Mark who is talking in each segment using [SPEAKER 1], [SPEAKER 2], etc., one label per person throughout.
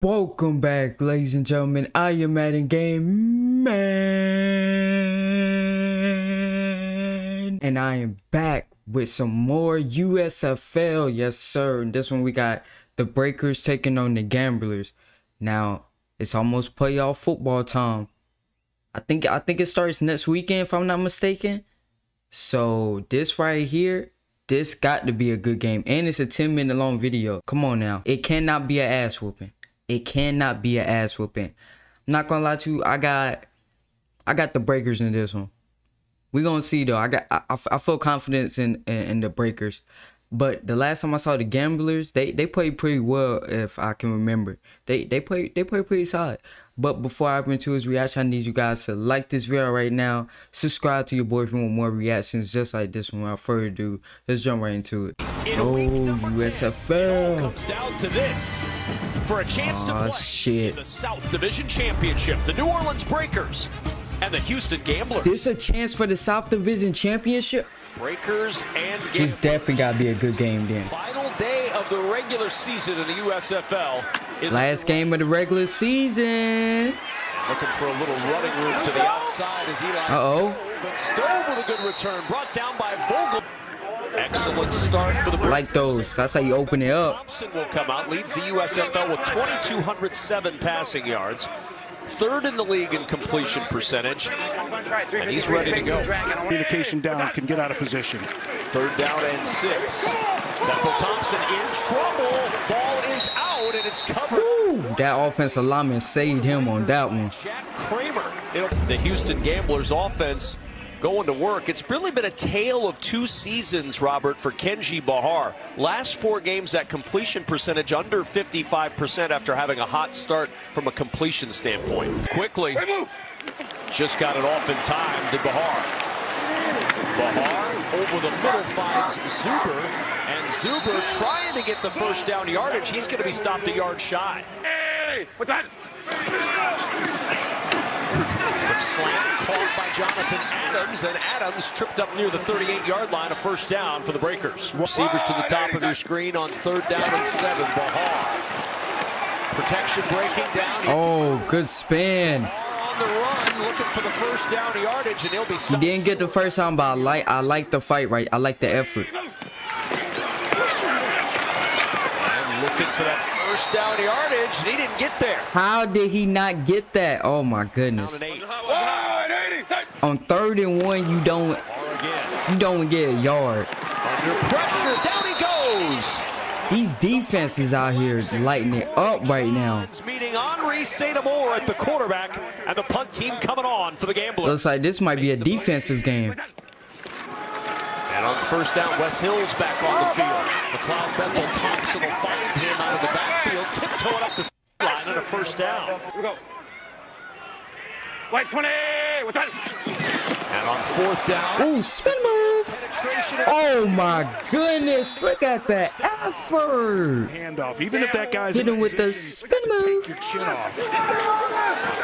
[SPEAKER 1] Welcome back, ladies and gentlemen. I am Madden Game Man. And I am back with some more USFL. Yes, sir. And this one we got the Breakers taking on the Gamblers. Now, it's almost playoff football time. I think I think it starts next weekend if I'm not mistaken. So, this right here this got to be a good game. And it's a 10 minute long video. Come on now. It cannot be an ass whooping. It cannot be an ass whooping. I'm not gonna lie to you. I got, I got the breakers in this one. We gonna see though. I got, I, I feel confidence in, in, in the breakers. But the last time I saw the gamblers, they they played pretty well if I can remember. They they play they play pretty solid. But before I hop into his reaction, I need you guys to like this video right now. Subscribe to your boy if you want more reactions just like this one. Without further ado, let's jump right into it. Oh, USFL.
[SPEAKER 2] Comes down to this for a chance to
[SPEAKER 1] Aw,
[SPEAKER 2] play
[SPEAKER 1] shit.
[SPEAKER 2] the South Division Championship. The New Orleans Breakers and the Houston Gamblers.
[SPEAKER 1] This is a chance for the South Division Championship?
[SPEAKER 2] Breakers and
[SPEAKER 1] This definitely gotta be a good game then.
[SPEAKER 2] Final day of the regular season in the USFL
[SPEAKER 1] Last game of the regular season.
[SPEAKER 2] looking for a little running room to the outside as Eli.
[SPEAKER 1] Uh-oh.
[SPEAKER 2] But Stove with a good return, brought down by Vogel. Excellent start for the Breakers.
[SPEAKER 1] Like those. That's how you open it up.
[SPEAKER 2] Thompson will come out, leads the USFL with 2,207 passing yards. Third in the league in completion percentage. And he's ready to go.
[SPEAKER 3] communication down can get out of position.
[SPEAKER 2] Third down and six. Bethel Thompson in trouble. Ball is out and it's covered.
[SPEAKER 1] Woo, that offensive lineman saved him on that one.
[SPEAKER 2] Jack Kramer. The Houston Gamblers offense going to work. It's really been a tale of two seasons, Robert, for Kenji Bahar. Last four games, that completion percentage under 55% after having a hot start from a completion standpoint. Quickly, just got it off in time to Bahar. Bahar over the middle finds Zuber, and Zuber trying to get the first down yardage. He's going to be stopped a yard shy. Quick slant caught by Jonathan Adams, and Adams tripped up near the 38-yard line, a first down for the Breakers. Receivers to the top of your screen on third down and seven. Bahar. Protection breaking down.
[SPEAKER 1] Oh, good spin.
[SPEAKER 2] On the run, looking for the first down yardage, and he'll be
[SPEAKER 1] He didn't get the first time, but I like I like the fight right. I like the effort.
[SPEAKER 2] And looking for that first down yardage, and he didn't get there.
[SPEAKER 1] How did he not get that? Oh my goodness. On third and one, you don't you don't get a yard.
[SPEAKER 2] Under pressure, down he goes.
[SPEAKER 1] These defenses out here lighting it up right now.
[SPEAKER 2] It's meeting Henri St. Amour at the quarterback, and the punt team coming on for the Gamblers.
[SPEAKER 1] Looks like this might be a defensive game.
[SPEAKER 2] And on first down, Wes Hill's back on the field. McLeod Bethel Thompson will find him out of the backfield, tiptoeing up the line and a first down. We go.
[SPEAKER 4] White 20! What's that?
[SPEAKER 2] And on fourth down,
[SPEAKER 1] Ooh, spin move. Oh my goodness, look at that effort.
[SPEAKER 3] Handoff. Even if that guy's
[SPEAKER 1] hitting with the spin
[SPEAKER 3] you have to
[SPEAKER 1] move.
[SPEAKER 3] Take your chin off.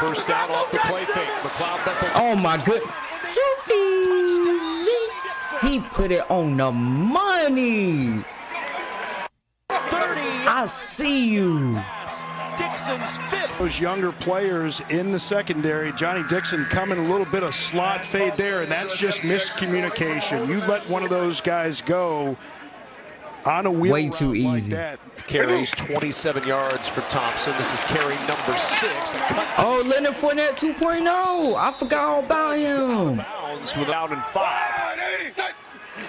[SPEAKER 2] First down off the play fake. McLeod Bethel.
[SPEAKER 1] Oh my good. Too easy. He put it on the money.
[SPEAKER 2] 30.
[SPEAKER 1] I see you.
[SPEAKER 2] Dixon's fifth.
[SPEAKER 3] Those younger players in the secondary, Johnny Dixon coming a little bit of slot fade there, and that's just miscommunication. You let one of those guys go on a wheel
[SPEAKER 1] Way too
[SPEAKER 3] route like
[SPEAKER 1] easy.
[SPEAKER 3] that.
[SPEAKER 2] Carries 27 yards for Thompson. This is carry number six. A cut
[SPEAKER 1] Oh, Leonard Fournette 2.0. I forgot all about him.
[SPEAKER 2] bounds without and five.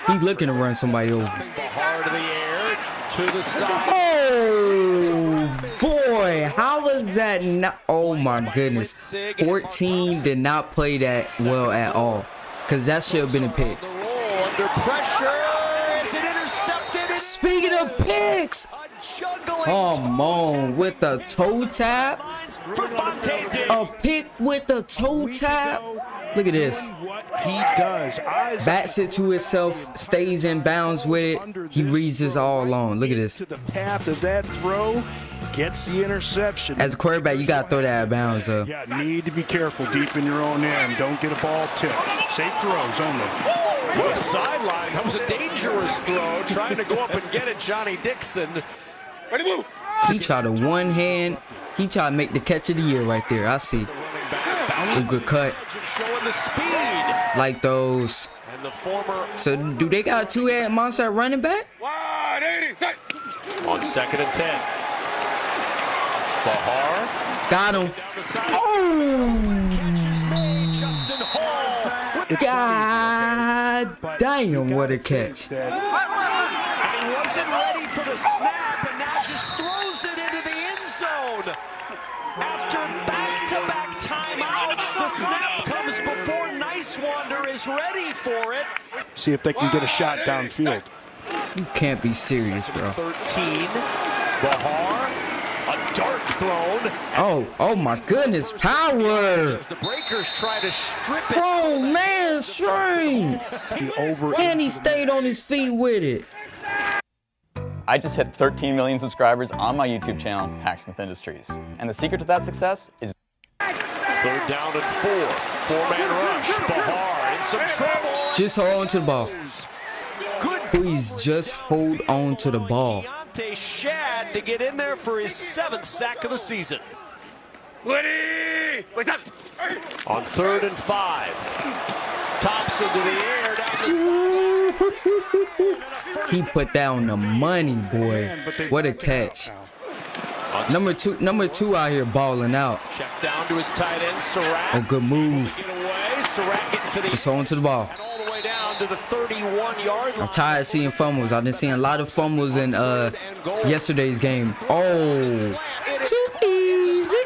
[SPEAKER 1] He looking to run somebody over.
[SPEAKER 2] Bahar to the air, to the side.
[SPEAKER 1] Oh Oh, boy, how was that not? Oh my goodness. 14 did not play that well at all. Cause that should have been a pick. Speaking of picks,
[SPEAKER 2] a
[SPEAKER 1] come on with the toe tap. A pick with the toe tap. Look at this.
[SPEAKER 3] What he does, eyes
[SPEAKER 1] Bats it to itself, stays in bounds with it. He reads this all along. Look at this.
[SPEAKER 3] to the path of that throw, gets the interception.
[SPEAKER 1] As a quarterback, you gotta throw that out of bounds though.
[SPEAKER 3] Yeah, need to be careful deep in your own end. Don't get a ball tipped. Safe throws only.
[SPEAKER 2] To the sideline. That was a dangerous throw. Trying to go up and get it, Johnny Dixon.
[SPEAKER 4] Ready, move!
[SPEAKER 1] He tried to one hand. He tried to make the catch of the year right there. I see. A good cut.
[SPEAKER 2] Showing the speed.
[SPEAKER 1] Like those.
[SPEAKER 2] And the former
[SPEAKER 1] So do they got a two-head monster at running back?
[SPEAKER 2] on second and ten. Bahar
[SPEAKER 1] Got him.
[SPEAKER 2] down the side.
[SPEAKER 1] Oh,
[SPEAKER 2] Justin Hall.
[SPEAKER 3] It's
[SPEAKER 1] God damn, what a catch.
[SPEAKER 2] And he wasn't ready for the snap, is ready for it.
[SPEAKER 3] See if they can get a shot downfield.
[SPEAKER 1] You can't be serious, bro.
[SPEAKER 2] 13. Bahar, a dart thrown.
[SPEAKER 1] Oh, oh my goodness, power.
[SPEAKER 2] As the Breakers try to strip it.
[SPEAKER 1] Bro, man, strain.
[SPEAKER 3] The over
[SPEAKER 1] And he stayed on his feet with it.
[SPEAKER 5] I just hit 13 million subscribers on my YouTube channel, Hacksmith Industries. And the secret to that success is
[SPEAKER 2] Third down and four. Four-man rush. Bahar in some trouble.
[SPEAKER 1] Just hold on to the ball. Please just hold on to the ball.
[SPEAKER 2] Deontay Shad to get in there for his seventh sack of the season.
[SPEAKER 4] Ready, wait up.
[SPEAKER 2] On third and five. Tops into the air down the
[SPEAKER 1] He put that on the money, boy.
[SPEAKER 3] Man, but they
[SPEAKER 1] What a
[SPEAKER 3] wrap it up
[SPEAKER 1] catch. Number two, number two out here balling out.
[SPEAKER 2] Check down to his tight end, Surratt.
[SPEAKER 1] A good move.
[SPEAKER 2] Get away. Surratt getting to the
[SPEAKER 1] Just hold on to the ball.
[SPEAKER 2] and all the way down to the 31 yard.
[SPEAKER 1] I'm tired of seeing fumbles. I've been seeing a lot of fumbles in uh yesterday's game. Oh, too easy.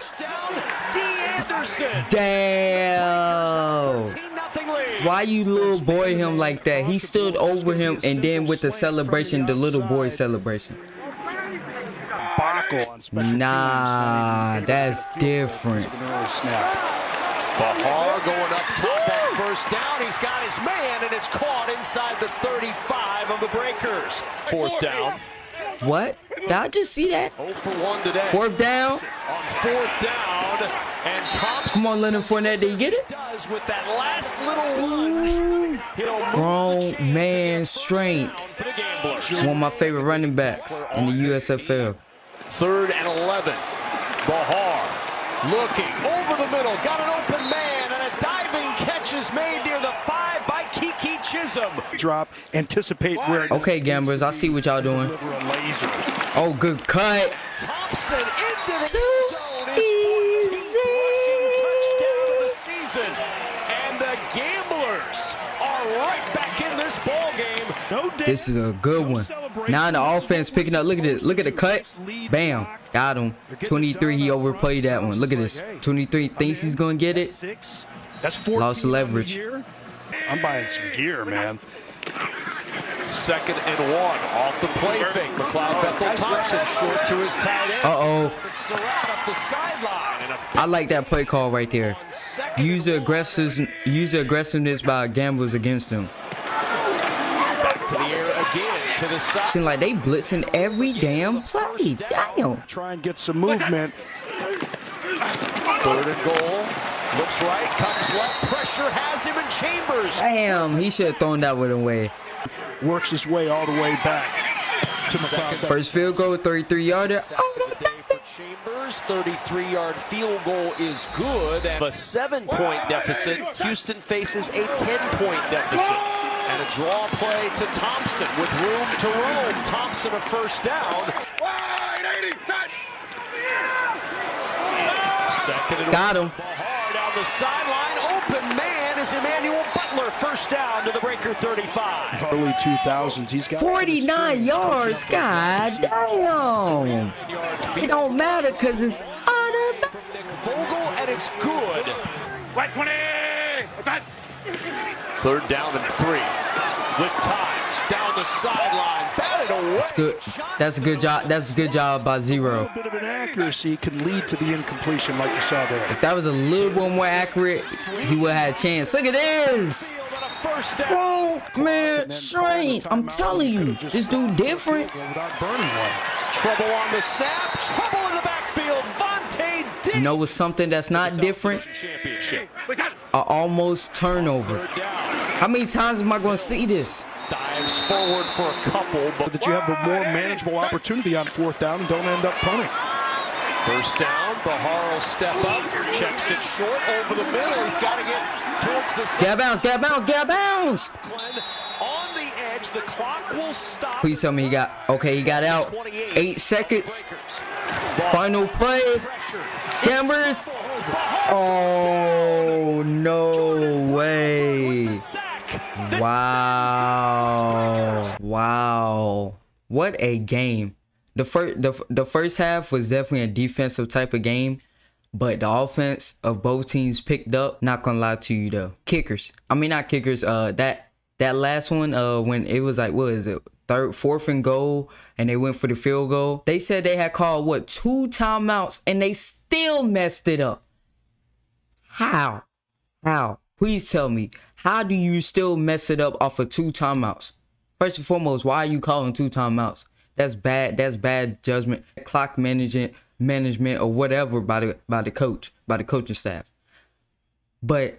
[SPEAKER 2] D. Anderson.
[SPEAKER 1] Damn.
[SPEAKER 2] 14-0.
[SPEAKER 1] Why you little boy him like that? He stood over him and then with the celebration, the little boy celebration.
[SPEAKER 3] Debacle on special teams.
[SPEAKER 1] Nah, that's different.
[SPEAKER 3] An early snap.
[SPEAKER 2] Bahar going up top on first down. He's got his man, and it's caught inside the 35 of the Breakers. Fourth down.
[SPEAKER 1] What? Did I just see that?
[SPEAKER 2] 0 for 1 today.
[SPEAKER 1] Fourth down?
[SPEAKER 2] On fourth down, and Thompson
[SPEAKER 1] Come on, Leonard Fournette, did you get it?
[SPEAKER 2] does with that last little lunge.
[SPEAKER 1] Grown man
[SPEAKER 2] down
[SPEAKER 1] strength.
[SPEAKER 2] For the Gamblers.
[SPEAKER 1] One of my favorite running backs in the USFL.
[SPEAKER 2] Third and 11. Bahar looking over the middle. Got an open man, and a diving catch is made near the five by Kiki Chisholm.
[SPEAKER 3] Drop. Anticipate where.
[SPEAKER 1] Okay, gamblers, I see what y'all doing.
[SPEAKER 3] Deliver a laser.
[SPEAKER 1] Oh, good cut.
[SPEAKER 2] Thompson into the
[SPEAKER 1] Too
[SPEAKER 2] end zone. His 14th
[SPEAKER 1] easy.
[SPEAKER 2] touchdown of the season. And the Gamblers are right back in this ball game.
[SPEAKER 3] No
[SPEAKER 1] This is a good one. Now the offense picking up. Look at it. Look at the cut. Bam. Got him. 23, he overplayed that one. Look at this. 23 thinks he's going to get it.
[SPEAKER 3] Six. That's 14
[SPEAKER 1] Lost leverage.
[SPEAKER 3] I'm buying some gear, man.
[SPEAKER 2] Second and one. Off the play fake. McLeod Bethel Thompson short to his tight end.
[SPEAKER 1] Uh-oh.
[SPEAKER 2] Surratt up the sideline. And a
[SPEAKER 1] I like that play call right there. Use the aggressive, use the aggressiveness by gamblers against them.
[SPEAKER 2] to the air again to the side.
[SPEAKER 1] Seem like they blitzing every damn play. Damn.
[SPEAKER 3] Try and get some movement.
[SPEAKER 2] Third and goal. Looks right, comes left. Pressure has him in Chambers.
[SPEAKER 1] Damn. He should have thrown that one away.
[SPEAKER 3] Works his way all the way back to
[SPEAKER 2] Second.
[SPEAKER 3] McLeod.
[SPEAKER 1] First field goal, 33 yarder. Oh,
[SPEAKER 2] of the Chambers. 33-yard field goal is good. And a seven-point deficit. Houston faces a 10-point deficit. And a draw play to Thompson with room to roam. Thompson a first down.
[SPEAKER 4] 180, set.
[SPEAKER 2] Second and
[SPEAKER 1] Got him.
[SPEAKER 2] Bahar down the sideline. Open man is Emmanuel Butler. First down to the Breaker 35.
[SPEAKER 3] Early 2000s. He's got
[SPEAKER 1] 49 yards. God damn. It don't matter because it's automatic.
[SPEAKER 2] from Nick Vogel, and it's good.
[SPEAKER 4] Right 20.
[SPEAKER 2] Third down and three. With time. Down the sideline.
[SPEAKER 1] That's good. That's a good job. That's a good job by zero.
[SPEAKER 3] little bit of inaccuracy can lead to the incompletion like you saw there.
[SPEAKER 1] If that was a little bit more accurate, he would have had a chance. Look at this.
[SPEAKER 2] Field and a first down.
[SPEAKER 1] Bro, man, straight. I'm telling you, this dude different.
[SPEAKER 3] Without burning one.
[SPEAKER 2] Trouble on the snap. Trouble in the backfield. Vontae.
[SPEAKER 1] You know what's something that's not different? A almost turnover. How many times am I going to see this?
[SPEAKER 2] Dives forward for a couple, but
[SPEAKER 3] That you have a more manageable opportunity on fourth down and don't end up punting.
[SPEAKER 2] First down. Bahar will step up, checks it short over the middle. He's got to get towards the
[SPEAKER 1] Get out of get out of get out of bounds.
[SPEAKER 2] Glenn on the edge. The clock will stop.
[SPEAKER 1] Please tell me he got, okay, he got out. Eight seconds. Final play. Gamblers. Oh, no way. Wow. Wow. What a game. The first the, the first half was definitely a defensive type of game, but the offense of both teams picked up. Not gonna lie to you though. Kickers. I mean not kickers, uh that that last one, uh when it was like what is it? Third, fourth and goal, and they went for the field goal. They said they had called what two timeouts and they still messed it up. How? How? Please tell me. How do you still mess it up off of two timeouts? First and foremost, why are you calling two timeouts? That's bad. That's bad judgment, clock management, management, or whatever by the by the coach, by the coaching staff. But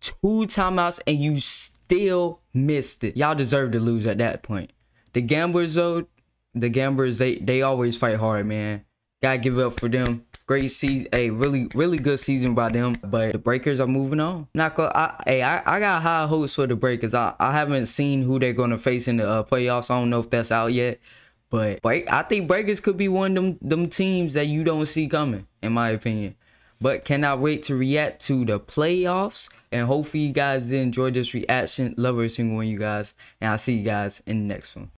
[SPEAKER 1] two timeouts and you still missed it. Y'all deserve to lose at that point. The gamblers though, the gamblers they they always fight hard, man. Gotta give up for them. Great season, a really really good season by them. But the Breakers are moving on. Not go. I, hey, I, I got high hopes for the Breakers. I, I haven't seen who they're gonna face in the uh, playoffs. I don't know if that's out yet. But break, I think Breakers could be one of them them teams that you don't see coming, in my opinion. But cannot wait to react to the playoffs. And hopefully you guys enjoyed this reaction. Love every single one of you guys. And I'll see you guys in the next one.